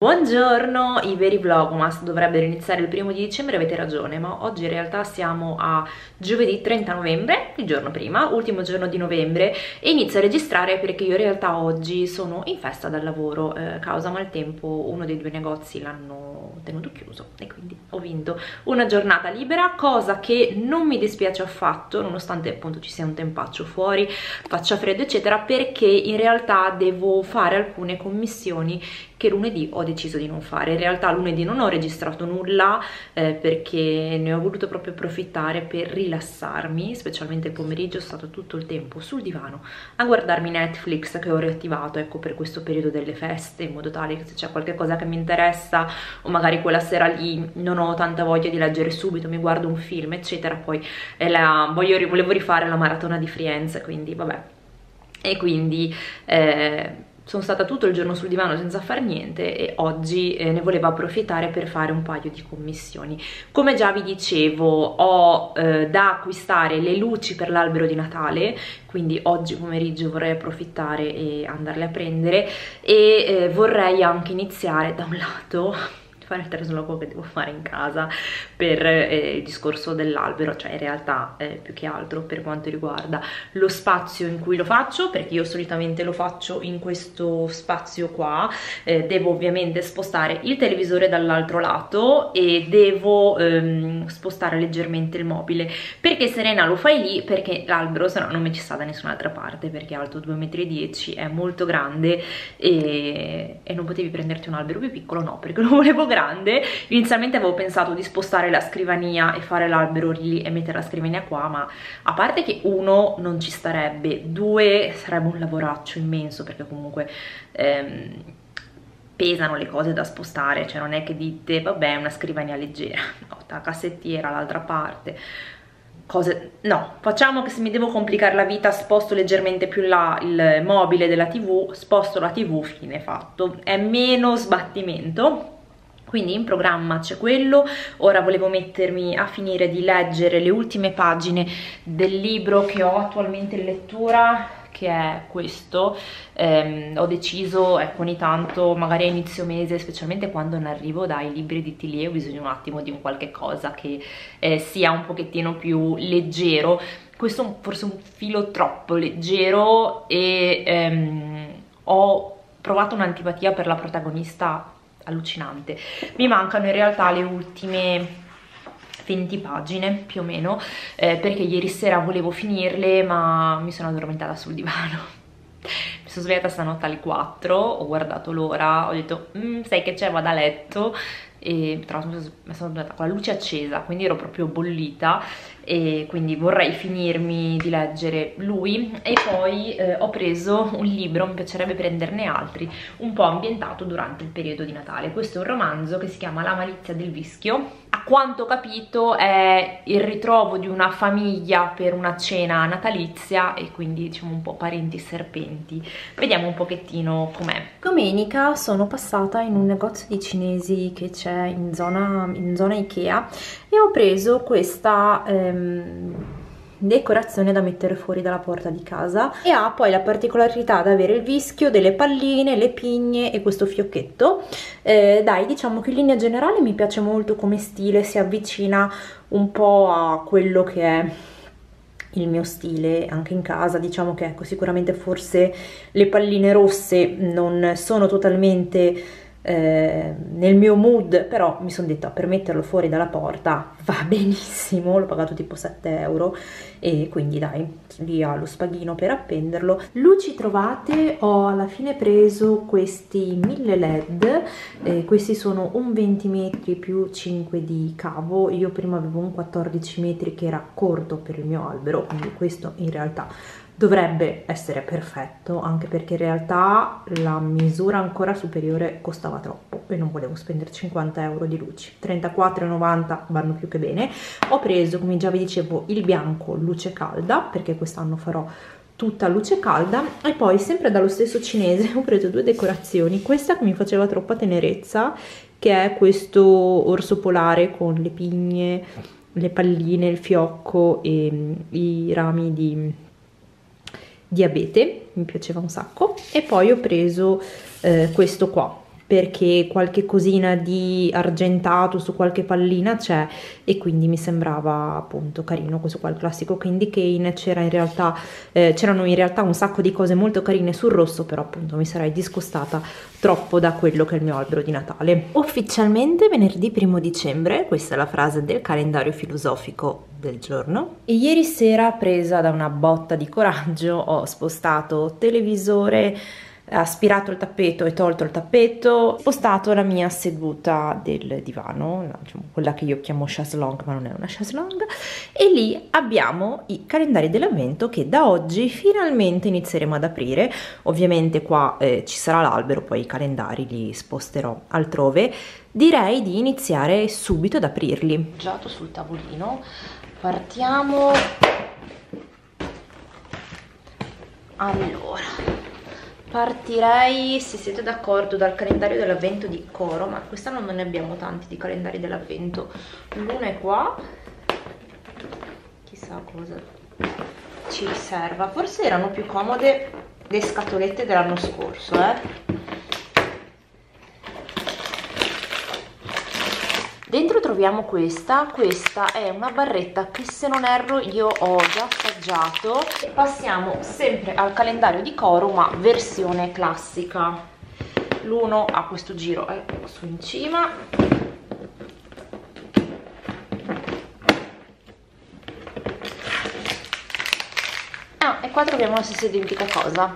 Buongiorno, i veri vlogmas dovrebbero iniziare il primo di dicembre, avete ragione, ma oggi in realtà siamo a giovedì 30 novembre, il giorno prima, ultimo giorno di novembre, e inizio a registrare perché io in realtà oggi sono in festa dal lavoro, eh, causa maltempo uno dei due negozi l'hanno tenuto chiuso e quindi ho vinto una giornata libera, cosa che non mi dispiace affatto, nonostante appunto ci sia un tempaccio fuori, faccia freddo eccetera, perché in realtà devo fare alcune commissioni che lunedì ho deciso di non fare. In realtà lunedì non ho registrato nulla eh, perché ne ho voluto proprio approfittare per rilassarmi, specialmente il pomeriggio, sono stato tutto il tempo sul divano a guardarmi Netflix che ho riattivato, ecco, per questo periodo delle feste, in modo tale che se c'è qualche cosa che mi interessa o magari quella sera lì non ho tanta voglia di leggere subito, mi guardo un film, eccetera, poi la, voglio, volevo rifare la maratona di Friends, quindi vabbè. E quindi... Eh, sono stata tutto il giorno sul divano senza fare niente e oggi eh, ne volevo approfittare per fare un paio di commissioni. Come già vi dicevo ho eh, da acquistare le luci per l'albero di Natale, quindi oggi pomeriggio vorrei approfittare e andarle a prendere e eh, vorrei anche iniziare da un lato fare il trasloco che devo fare in casa per eh, il discorso dell'albero, cioè in realtà eh, più che altro per quanto riguarda lo spazio in cui lo faccio, perché io solitamente lo faccio in questo spazio qua, eh, devo ovviamente spostare il televisore dall'altro lato e devo ehm, spostare leggermente il mobile, perché Serena lo fai lì, perché l'albero se no non mi ci sta da nessun'altra parte, perché è alto 2,10 m, è molto grande e, e non potevi prenderti un albero più piccolo, no, perché lo volevo grande grande. Inizialmente avevo pensato di spostare la scrivania e fare l'albero lì e mettere la scrivania qua ma a parte che uno non ci starebbe due sarebbe un lavoraccio immenso perché comunque ehm, pesano le cose da spostare cioè non è che dite vabbè una scrivania leggera no, la cassettiera l'altra parte. Cose, no, facciamo che se mi devo complicare la vita sposto leggermente più là il mobile della tv, sposto la tv, fine fatto, è meno sbattimento quindi in programma c'è quello, ora volevo mettermi a finire di leggere le ultime pagine del libro che ho attualmente in lettura che è questo, eh, ho deciso, ecco ogni tanto, magari a inizio mese, specialmente quando ne arrivo dai libri di Tilly, ho bisogno un attimo di un qualche cosa che eh, sia un pochettino più leggero, questo è forse un filo troppo leggero e ehm, ho provato un'antipatia per la protagonista allucinante. Mi mancano in realtà le ultime 20 pagine più o meno eh, perché ieri sera volevo finirle ma mi sono addormentata sul divano. Mi sono svegliata stanotte alle 4 ho guardato l'ora ho detto mm, sai che c'è vado a letto e tra l'altro mi sono andata con la luce accesa quindi ero proprio bollita e quindi vorrei finirmi di leggere lui. E poi eh, ho preso un libro, mi piacerebbe prenderne altri un po' ambientato durante il periodo di Natale. Questo è un romanzo che si chiama La malizia del vischio. A quanto ho capito è il ritrovo di una famiglia per una cena natalizia e quindi diciamo un po' parenti serpenti. Vediamo un pochettino com'è. Domenica sono passata in un negozio di cinesi che c'è in zona, in zona Ikea e ho preso questa ehm, decorazione da mettere fuori dalla porta di casa. E ha poi la particolarità di avere il vischio, delle palline, le pigne e questo fiocchetto. Eh, dai diciamo che in linea generale mi piace molto come stile si avvicina un po' a quello che è il mio stile anche in casa. Diciamo che ecco sicuramente forse le palline rosse non sono totalmente eh, nel mio mood, però mi sono detta per metterlo fuori dalla porta va benissimo, l'ho pagato tipo 7 euro e quindi dai, lì ho lo spaghino per appenderlo. Luci trovate, ho alla fine preso questi 1000 led, eh, questi sono un 20 metri più 5 di cavo, io prima avevo un 14 metri che era corto per il mio albero, quindi questo in realtà dovrebbe essere perfetto anche perché in realtà la misura ancora superiore costava troppo e non volevo spendere 50 euro di luci. 34,90 vanno più che bene. Ho preso come già vi dicevo il bianco luce calda perché quest'anno farò tutta luce calda e poi sempre dallo stesso cinese ho preso due decorazioni. Questa che mi faceva troppa tenerezza che è questo orso polare con le pigne le palline, il fiocco e mm, i rami di diabete, mi piaceva un sacco, e poi ho preso eh, questo qua, perché qualche cosina di argentato su qualche pallina c'è e quindi mi sembrava appunto carino questo qua il classico candy cane. C'era in realtà eh, c'erano in realtà un sacco di cose molto carine sul rosso però appunto mi sarei discostata troppo da quello che è il mio albero di Natale. Ufficialmente venerdì primo dicembre questa è la frase del calendario filosofico del giorno. E ieri sera presa da una botta di coraggio ho spostato televisore aspirato il tappeto e tolto il tappeto, spostato la mia seduta del divano, diciamo, quella che io chiamo chaiselong ma non è una chaiselong, e lì abbiamo i calendari dell'avvento che da oggi finalmente inizieremo ad aprire, ovviamente qua eh, ci sarà l'albero, poi i calendari li sposterò altrove, direi di iniziare subito ad aprirli. Giato sul tavolino, partiamo... Allora, Partirei, se siete d'accordo, dal calendario dell'avvento di Coro, ma quest'anno non ne abbiamo tanti di calendari dell'avvento. L'uno è qua, chissà cosa ci riserva. Forse erano più comode le scatolette dell'anno scorso, eh? Dentro troviamo questa, questa è una barretta che se non erro io ho già assaggiato. Passiamo sempre al calendario di Coro ma versione classica. L'uno a questo giro è su in cima. Ah, e qua troviamo la stessa identica cosa.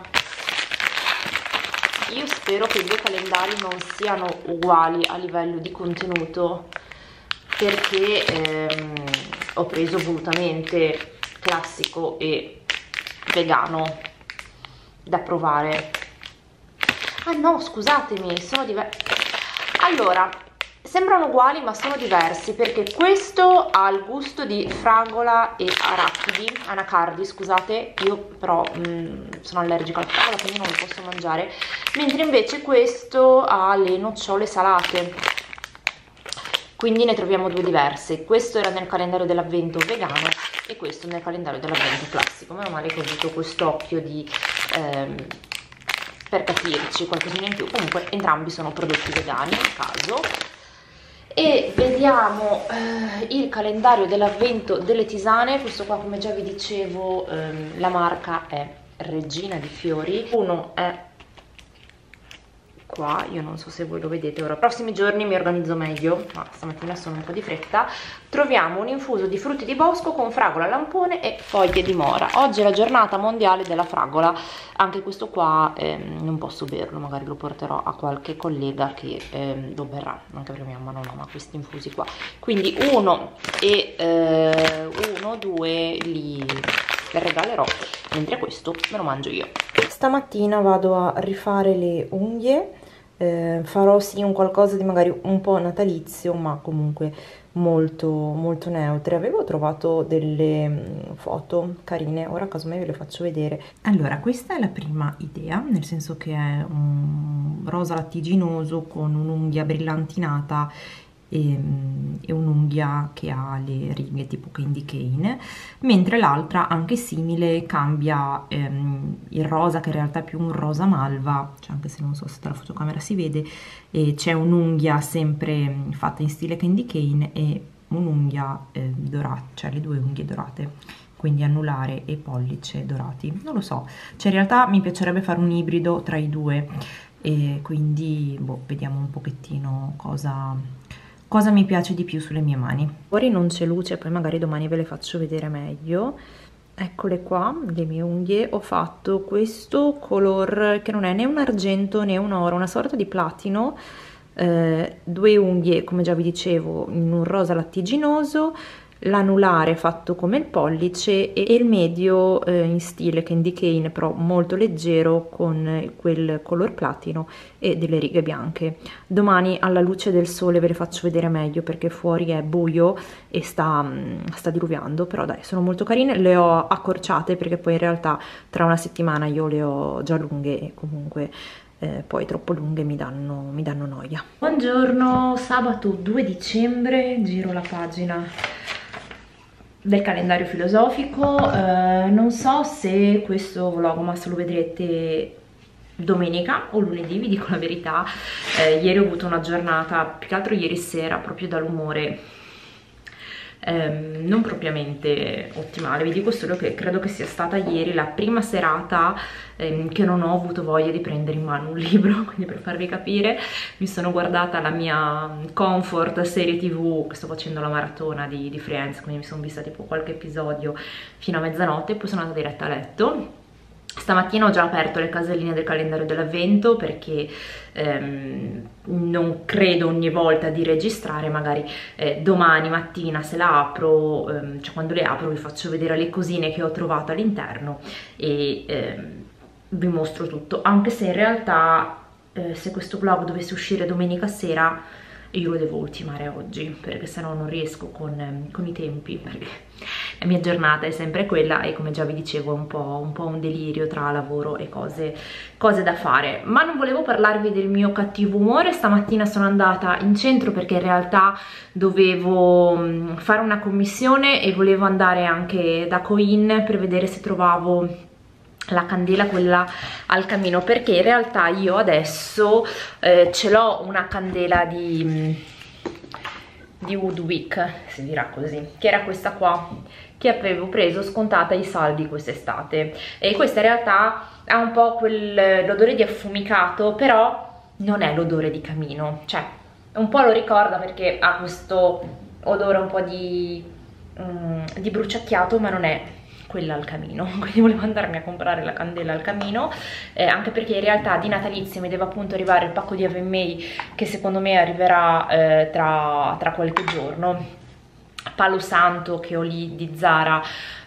Io spero che i due calendari non siano uguali a livello di contenuto perché ehm, ho preso volutamente classico e vegano da provare. Ah no scusatemi sono diversi allora sembrano uguali ma sono diversi perché questo ha il gusto di fragola e arachidi anacardi scusate io però mh, mm, sono allergica alla fragola quindi non lo posso mangiare mentre invece questo ha le nocciole salate quindi ne troviamo due diverse questo era nel calendario dell'avvento vegano e questo nel calendario dell'avvento classico. Meno male che ho avuto quest'occhio di ehm, per capirci qualcosina in più. Comunque entrambi sono prodotti vegani a caso. E vediamo eh, il calendario dell'avvento delle tisane. Questo qua come già vi dicevo ehm, la marca è Regina di Fiori. Uno è qua io non so se voi lo vedete ora prossimi giorni mi organizzo meglio ma stamattina sono un po' di fretta. Troviamo un infuso di frutti di bosco con fragola lampone e foglie di mora. Oggi è la giornata mondiale della fragola. Anche questo qua eh, non posso berlo magari lo porterò a qualche collega che eh, lo berrà. Anche perché mia mamma non ama questi infusi qua. Quindi uno e eh, uno due li regalerò mentre questo me lo mangio io. Stamattina vado a rifare le unghie eh, farò sì un qualcosa di magari un po' natalizio ma comunque molto molto neutre. Avevo trovato delle mm, foto carine ora casomai ve le faccio vedere. Allora questa è la prima idea nel senso che è un rosa lattiginoso con un'unghia brillantinata e, ehm, e un'unghia che ha le righe tipo candy cane mentre l'altra anche simile cambia ehm, il rosa che in realtà è più un rosa malva cioè anche se non so se dalla fotocamera si vede c'è un'unghia sempre fatta in stile candy cane e un'unghia eh, dorata cioè le due unghie dorate quindi anulare e pollice dorati. Non lo so cioè in realtà mi piacerebbe fare un ibrido tra i due e quindi boh, vediamo un pochettino cosa cosa mi piace di più sulle mie mani. Fuori non c'è luce, poi magari domani ve le faccio vedere meglio. Eccole qua, le mie unghie. Ho fatto questo color che non è né un argento né un oro, una sorta di platino. Eh, due unghie, come già vi dicevo, in un rosa lattiginoso, l'anulare fatto come il pollice e il medio eh, in stile candy cane però molto leggero con quel color platino e delle righe bianche. Domani alla luce del sole ve le faccio vedere meglio perché fuori è buio e sta, mm, sta diluviando però dai sono molto carine. Le ho accorciate perché poi in realtà tra una settimana io le ho già lunghe e comunque eh, poi troppo lunghe mi danno, mi danno noia. Buongiorno sabato 2 dicembre giro la pagina del calendario filosofico eh, non so se questo vlogmas lo vedrete domenica o lunedì, vi dico la verità, eh, ieri ho avuto una giornata, più che altro ieri sera, proprio dall'umore ehm, non propriamente ottimale, vi dico solo che credo che sia stata ieri la prima serata ehm, che non ho avuto voglia di prendere in mano un libro, quindi per farvi capire mi sono guardata la mia comfort serie tv, sto facendo la maratona di, di Friends, quindi mi sono vista tipo qualche episodio fino a mezzanotte e poi sono andata diretta a letto Stamattina ho già aperto le caselline del calendario dell'avvento perché ehm, non credo ogni volta di registrare, magari eh, domani mattina se la apro, ehm, cioè quando le apro vi faccio vedere le cosine che ho trovato all'interno e ehm, vi mostro tutto, anche se in realtà eh, se questo vlog dovesse uscire domenica sera io lo devo ultimare oggi perché sennò non riesco con, ehm, con i tempi perché la mia giornata è sempre quella e come già vi dicevo è un po', un, po un delirio tra lavoro e cose, cose da fare. Ma non volevo parlarvi del mio cattivo umore stamattina sono andata in centro perché in realtà dovevo mm, fare una commissione e volevo andare anche da Coin per vedere se trovavo la candela quella al camino perché in realtà io adesso eh, ce l'ho una candela di, mm, di Woodwick si dirà così che era questa qua che avevo preso scontata ai saldi quest'estate. E questa in realtà ha un po' l'odore di affumicato però non è l'odore di camino. Cioè un po' lo ricorda perché ha questo odore un po' di, um, di bruciacchiato ma non è quella al camino. Quindi volevo andarmi a comprare la candela al camino eh, anche perché in realtà di natalizio mi deve appunto arrivare il pacco di Ave May che secondo me arriverà eh, tra, tra qualche giorno palo santo che ho lì di Zara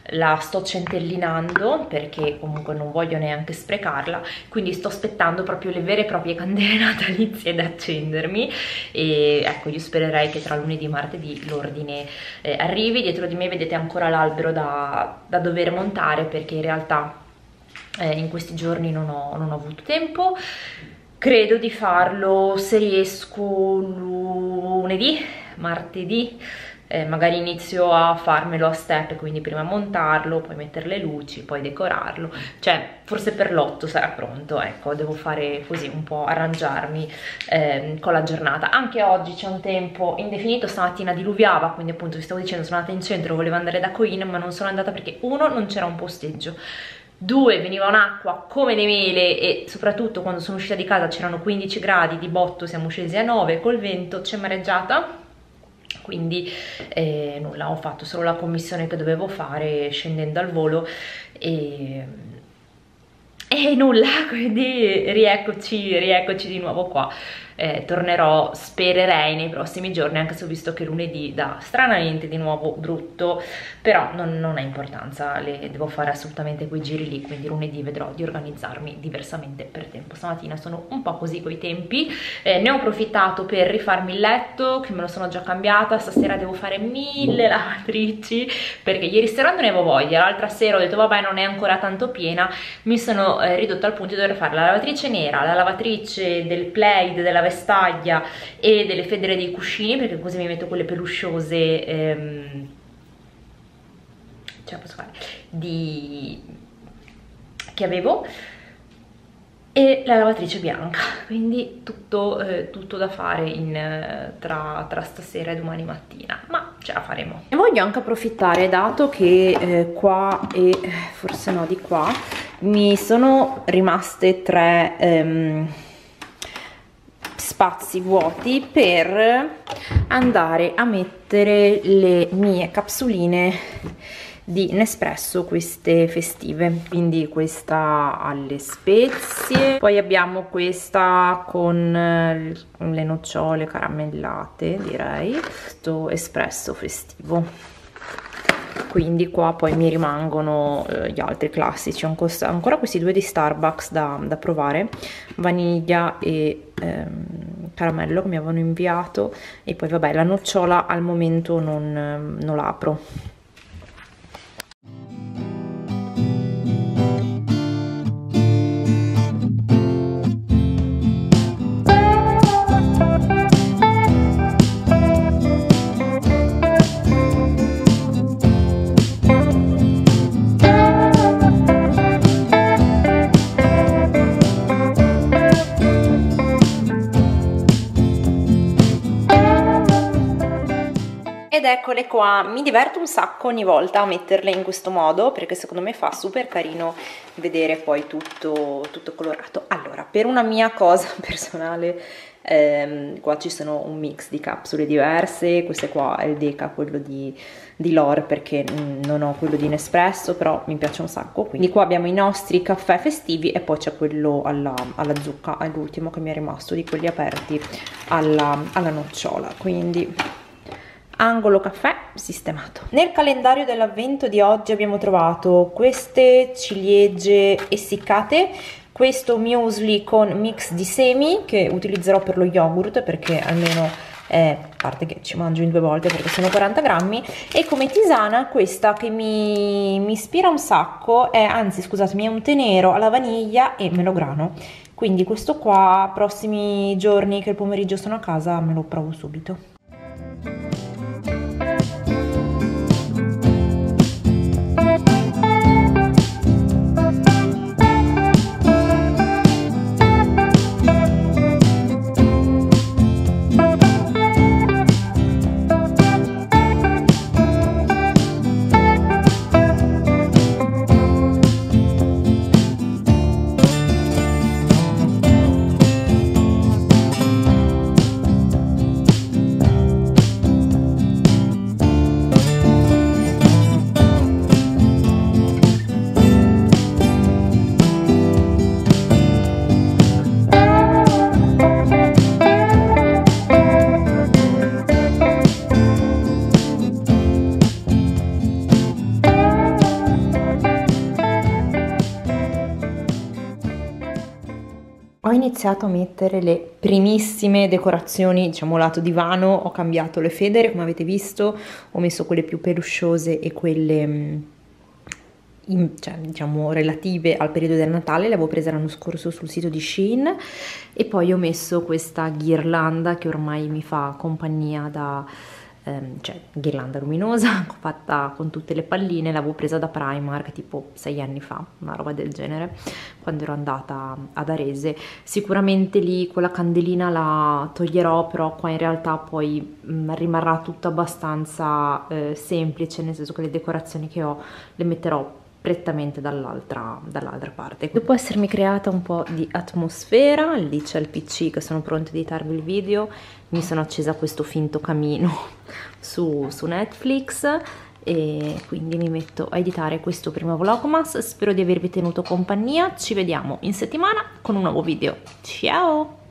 la sto centellinando perché comunque non voglio neanche sprecarla quindi sto aspettando proprio le vere e proprie candele natalizie da accendermi e ecco io spererei che tra lunedì e martedì l'ordine eh, arrivi. Dietro di me vedete ancora l'albero da, da, dover montare perché in realtà eh, in questi giorni non ho, non ho avuto tempo. Credo di farlo se riesco lunedì martedì eh, magari inizio a farmelo a step quindi prima montarlo poi mettere le luci poi decorarlo. Cioè forse per l'otto sarà pronto ecco devo fare così un po' arrangiarmi eh, con la giornata. Anche oggi c'è un tempo indefinito stamattina diluviava quindi appunto vi stavo dicendo sono andata in centro volevo andare da Coin ma non sono andata perché uno non c'era un posteggio. Due veniva un'acqua come le mele e soprattutto quando sono uscita di casa c'erano 15 gradi di botto siamo scesi a 9 col vento c'è mareggiata quindi eh, nulla, ho fatto solo la commissione che dovevo fare scendendo al volo e, e nulla, quindi rieccoci, rieccoci di nuovo qua eh, tornerò spererei nei prossimi giorni anche se ho visto che lunedì dà stranamente di nuovo brutto però non, non ha importanza le, devo fare assolutamente quei giri lì quindi lunedì vedrò di organizzarmi diversamente per tempo. Stamattina sono un po' così coi tempi. Eh, ne ho approfittato per rifarmi il letto che me lo sono già cambiata stasera devo fare mille lavatrici perché ieri sera non ne avevo voglia l'altra sera ho detto vabbè non è ancora tanto piena mi sono eh, ridotta al punto di dover fare la lavatrice nera la lavatrice del plaid della vestaglia e delle federe dei cuscini perché così mi metto quelle pelusciose ehm, ce la posso fare di che avevo e la lavatrice bianca. Quindi tutto, eh, tutto da fare in, eh, tra, tra, stasera e domani mattina ma ce la faremo. E voglio anche approfittare dato che eh, qua e forse no di qua mi sono rimaste tre ehm, spazi vuoti per andare a mettere le mie capsuline di Nespresso queste festive. Quindi questa alle spezie. Poi abbiamo questa con eh, le nocciole caramellate direi. Questo espresso festivo. Quindi qua poi mi rimangono eh, gli altri classici. Ancora questi due di Starbucks da, da provare. Vaniglia e ehm, caramello che mi avevano inviato e poi vabbè la nocciola al momento non, non ed eccole qua, mi diverto un sacco ogni volta a metterle in questo modo perché secondo me fa super carino vedere poi tutto, tutto colorato. Allora, per una mia cosa personale, ehm, qua ci sono un mix di capsule diverse, questo qua è il Deca, quello di, di Lore perché non ho quello di Nespresso, però mi piace un sacco. Quindi qua abbiamo i nostri caffè festivi e poi c'è quello alla, alla zucca, è l'ultimo che mi è rimasto di quelli aperti alla, alla nocciola, quindi angolo caffè sistemato. Nel calendario dell'avvento di oggi abbiamo trovato queste ciliegie essiccate, questo muesli con mix di semi che utilizzerò per lo yogurt perché almeno eh, a parte che ci mangio in due volte perché sono 40 grammi e come tisana questa che mi, mi ispira un sacco è anzi scusatemi è un tè nero alla vaniglia e melograno quindi questo qua prossimi giorni che il pomeriggio sono a casa me lo provo subito iniziato a mettere le primissime decorazioni, diciamo lato divano, ho cambiato le federe come avete visto, ho messo quelle più pelusciose e quelle mm, in, cioè, diciamo relative al periodo del Natale, le avevo prese l'anno scorso sul sito di Shein. E poi ho messo questa ghirlanda che ormai mi fa compagnia da ehm, cioè ghirlanda luminosa fatta con tutte le palline, l'avevo presa da Primark tipo sei anni fa, una roba del genere, quando ero andata ad Arese. Sicuramente lì quella candelina la toglierò, però qua in realtà poi mh, mm, rimarrà tutto abbastanza eh, semplice, nel senso che le decorazioni che ho le metterò prettamente dall'altra dall parte. Dopo essermi creata un po' di atmosfera, lì c'è il PC che sono pronta a editarvi il video, mi sono accesa questo finto camino su, su Netflix e quindi mi metto a editare questo primo vlogmas, spero di avervi tenuto compagnia, ci vediamo in settimana con un nuovo video, ciao!